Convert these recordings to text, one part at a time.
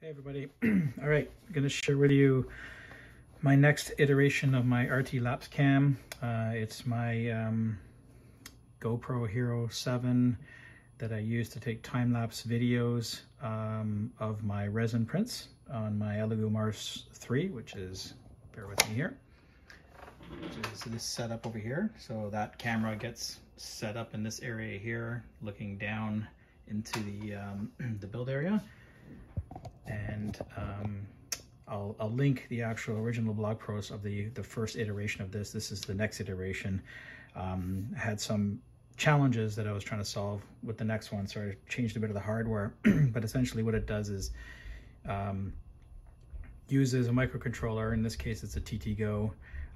Hey everybody. All right, I'm gonna share with you my next iteration of my RT Lapse Cam. Uh, it's my um, GoPro Hero 7 that I use to take time-lapse videos um, of my resin prints on my Elegoo Mars 3, which is, bear with me here, which is this setup over here. So that camera gets set up in this area here, looking down into the, um, the build area and um, I'll, I'll, link the actual original blog post of the, the first iteration of this. This is the next iteration. Um, had some challenges that I was trying to solve with the next one, so I changed a bit of the hardware, but essentially what it does is um, uses a microcontroller, in this case it's a TTGO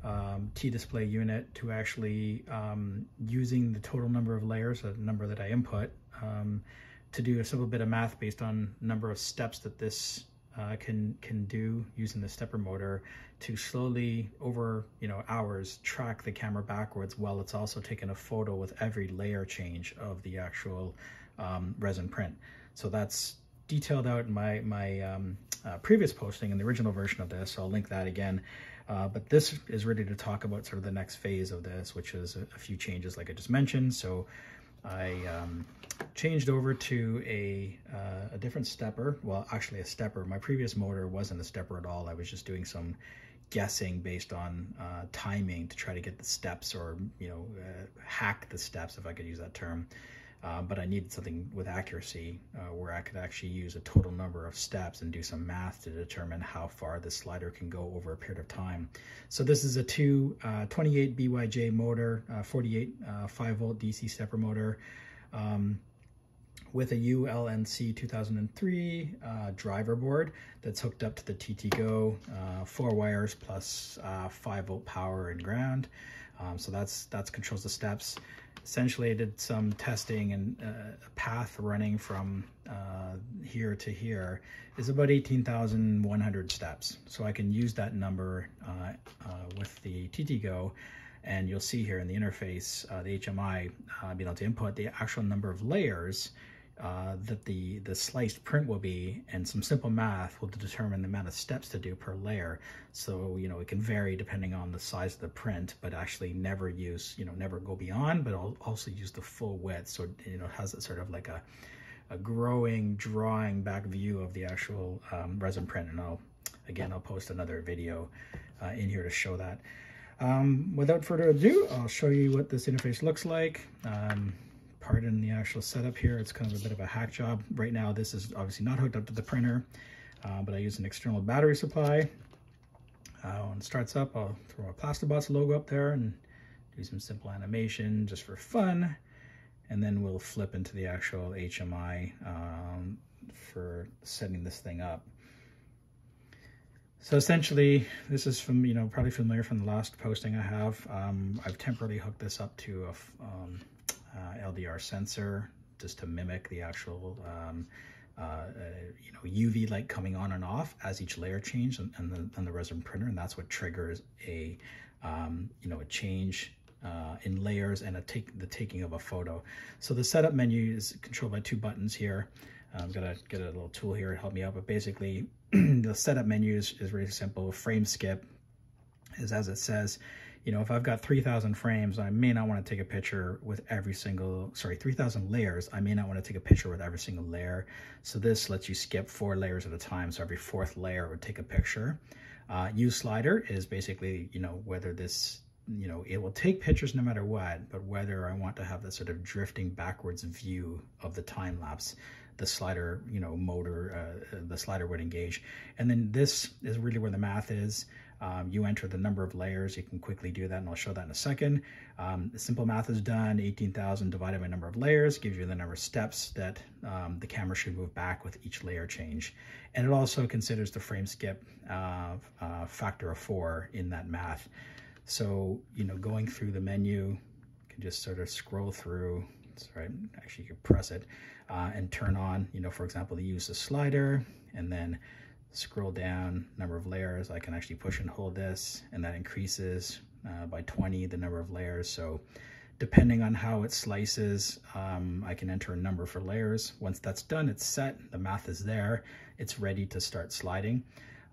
um, T-display unit to actually um, using the total number of layers, the number that I input, um, to do a simple bit of math based on number of steps that this uh, can can do using the stepper motor to slowly over you know hours track the camera backwards while it's also taking a photo with every layer change of the actual um, resin print. So that's detailed out in my my um, uh, previous posting in the original version of this. So I'll link that again. Uh, but this is ready to talk about sort of the next phase of this, which is a, a few changes like I just mentioned. So I um, changed over to a, uh, a different stepper. Well, actually a stepper. My previous motor wasn't a stepper at all. I was just doing some guessing based on uh, timing to try to get the steps or, you know, uh, hack the steps, if I could use that term. Uh, but I needed something with accuracy uh, where I could actually use a total number of steps and do some math to determine how far the slider can go over a period of time. So this is a two, uh, 28 BYJ motor, uh, 48 uh, 5 volt DC stepper motor um, with a ULN 2003 uh, driver board that's hooked up to the TTGO, four wires plus 5 volt power and ground. Um, so that's that's controls the steps essentially I did some testing and uh, a path running from uh, here to here is about 18,100 steps. So I can use that number uh, uh with the TTGO and you'll see here in the interface, uh, the HMI, uh, being able to input the actual number of layers uh, that the, the sliced print will be, and some simple math will determine the amount of steps to do per layer. So, you know, it can vary depending on the size of the print, but actually never use, you know, never go beyond, but also use the full width. So, you know, it has a sort of like a, a growing, drawing back view of the actual um, resin print. And I'll, again, I'll post another video uh, in here to show that. Um, without further ado, I'll show you what this interface looks like. Um, pardon the actual setup here. It's kind of a bit of a hack job. Right now, this is obviously not hooked up to the printer, uh, but I use an external battery supply. Uh, when it starts up, I'll throw a Plastibots logo up there and do some simple animation just for fun. And then we'll flip into the actual HMI um, for setting this thing up. So essentially, this is from, you know, probably familiar from the last posting I have. Um, I've temporarily hooked this up to a, um, uh, LDR sensor just to mimic the actual um, uh, uh, you know UV light coming on and off as each layer changes and, and, the, and the resin printer and that's what triggers a um, you know a change uh, in layers and a take the taking of a photo. So the setup menu is controlled by two buttons here. I'm gonna get a little tool here to help me out, but basically the setup menu is, is really simple. Frame skip is as it says, you know, if I've got 3,000 frames, I may not want to take a picture with every single, sorry, 3,000 layers, I may not want to take a picture with every single layer. So this lets you skip four layers at a time. So every fourth layer would take a picture. Uh, use slider is basically, you know, whether this, you know, it will take pictures no matter what, but whether I want to have this sort of drifting backwards view of the time lapse, the slider, you know, motor, uh, the slider would engage. And then this is really where the math is. Um, you enter the number of layers. You can quickly do that, and I'll show that in a second. Um, the simple math is done. 18,000 divided by number of layers gives you the number of steps that um, the camera should move back with each layer change. And it also considers the frame skip uh, uh, factor of four in that math. So, you know, going through the menu, you can just sort of scroll through. Sorry, actually you can press it uh, and turn on, you know, for example, the use the slider and then scroll down number of layers I can actually push and hold this and that increases uh, by 20 the number of layers so Depending on how it slices, um, I can enter a number for layers. Once that's done, it's set, the math is there, it's ready to start sliding.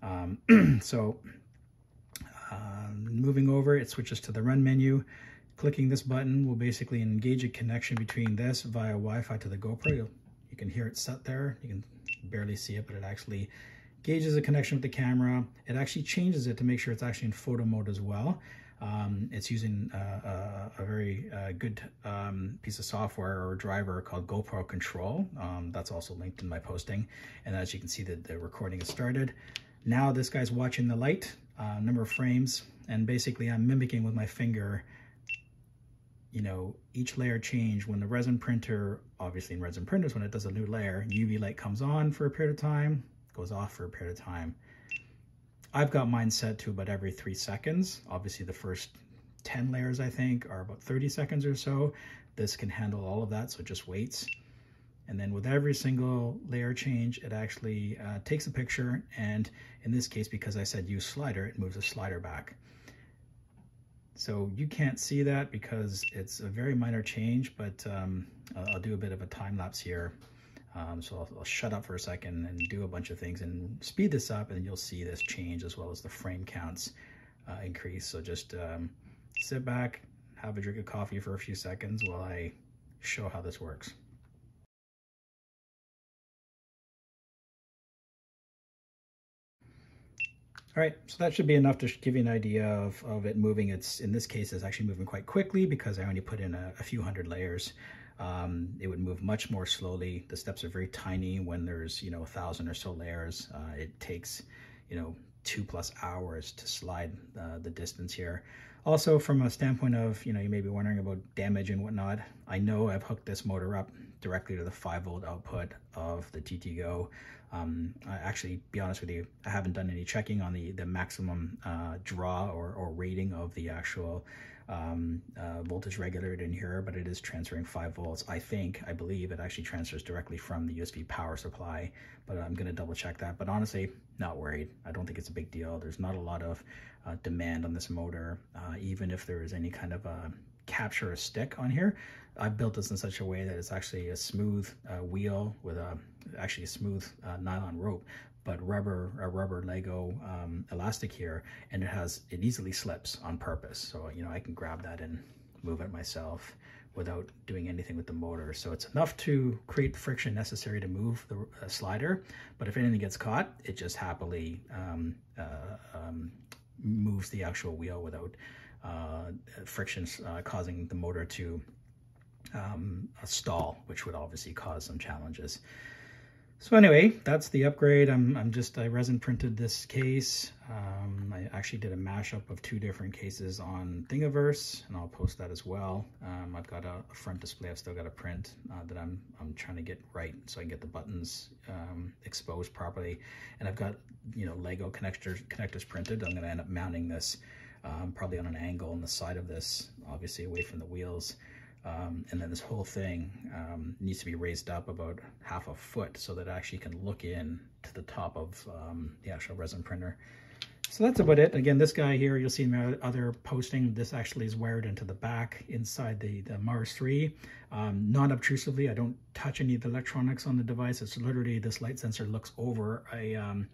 Um, so moving over, it switches to the run menu. Clicking this button will basically engage a connection between this via Wi-Fi to the GoPro. You'll, you can hear it set there. You can barely see it, but it actually gauges a connection with the camera. It actually changes it to make sure it's actually in photo mode as well. Um, it's using uh, a, a, very uh, good um, piece of software or driver called GoPro Control. Um, that's also linked in my posting. And as you can see, that the recording has started. Now this guy's watching the light, uh, number of frames, and basically I'm mimicking with my finger you know, each layer change when the resin printer, obviously in resin printers, when it does a new layer, UV light comes on for a period of time, goes off for a period of time. I've got mine set to about every three seconds. Obviously the first 10 layers, I think, are about 30 seconds or so. This can handle all of that, so it just waits. And then with every single layer change, it actually uh, takes a picture. And in this case, because I said use slider, it moves the slider back. So you can't see that because it's a very minor change, but um, I'll, I'll do a bit of a time lapse here um, so I'll, I'll, shut up for a second and do a bunch of things and speed this up and you'll see this change as well as the frame counts uh, increase. So just um, sit back, have a drink of coffee for a few seconds while I show how this works. All right, so that should be enough to give you an idea of, of it moving. It's In this case, it's actually moving quite quickly because I only put in a, a few hundred layers um, it would move much more slowly. The steps are very tiny when there's, you know, a thousand or so layers. Uh, it takes, you know, two plus hours to slide uh, the distance here. Also, from a standpoint of, you know, you may be wondering about damage and whatnot. I know I've hooked this motor up directly to the 5 volt output of the TTGO. Um, I actually, be honest with you, I haven't done any checking on the, the maximum uh, draw or, or rating of the actual um, uh, voltage regulator in here, but it is transferring 5 volts. I think, I believe it actually transfers directly from the USB power supply, but I'm going to double check that. But honestly, not worried. I don't think it's a big deal. There's not a lot of uh, demand on this motor, uh, even if there is any kind of a capture a stick on here. I built this in such a way that it's actually a smooth uh, wheel with a actually a smooth uh, nylon rope but rubber, a rubber Lego um, elastic here, and it has, it easily slips on purpose. So, you know, I can grab that and move it myself without doing anything with the motor. So it's enough to create friction necessary to move the uh, slider, but if anything gets caught, it just happily um, uh, um, moves the actual wheel without uh, friction uh, causing the motor to um, stall, which would obviously cause some challenges. So anyway, that's the upgrade. I'm, I'm just, I resin printed this case. Um, I actually did a mashup of two different cases on Thingiverse, and I'll post that as well. Um, I've got a, a, front display I've still got a print uh, that I'm, I'm trying to get right so I can get the buttons um, exposed properly. And I've got, you know, Lego connectors, connectors printed. I'm gonna end up mounting this um, probably on an angle on the side of this, obviously away from the wheels. Um, and then this whole thing um, needs to be raised up about half a foot so that it actually can look in to the top of um, the actual resin printer. So that's about it. Again, this guy here, you'll see in my other posting, this actually is wired into the back inside the, the Mars 3. Um, non-obtrusively, I don't touch any of the electronics on the device. It's literally, this light sensor looks over a, um,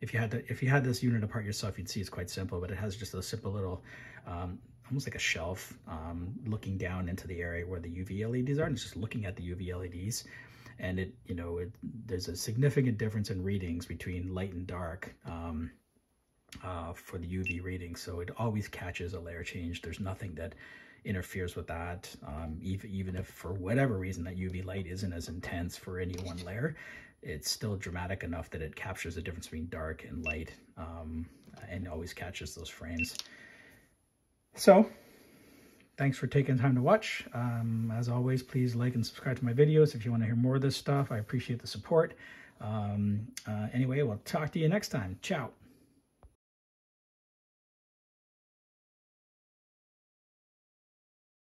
if you had to, if you had this unit apart yourself, you'd see it's quite simple, but it has just a simple little um, almost like a shelf um, looking down into the area where the UV LEDs are and it's just looking at the UV LEDs. And it, you know, it, there's a significant difference in readings between light and dark um, uh, for the UV reading. So it always catches a layer change. There's nothing that interferes with that. Um, even, even if for whatever reason that UV light isn't as intense for any one layer, it's still dramatic enough that it captures the difference between dark and light um, and always catches those frames. So, thanks for taking time to watch. Um, as always, please like and subscribe to my videos if you want to hear more of this stuff. I appreciate the support. Um, uh, anyway, we'll talk to you next time. Ciao.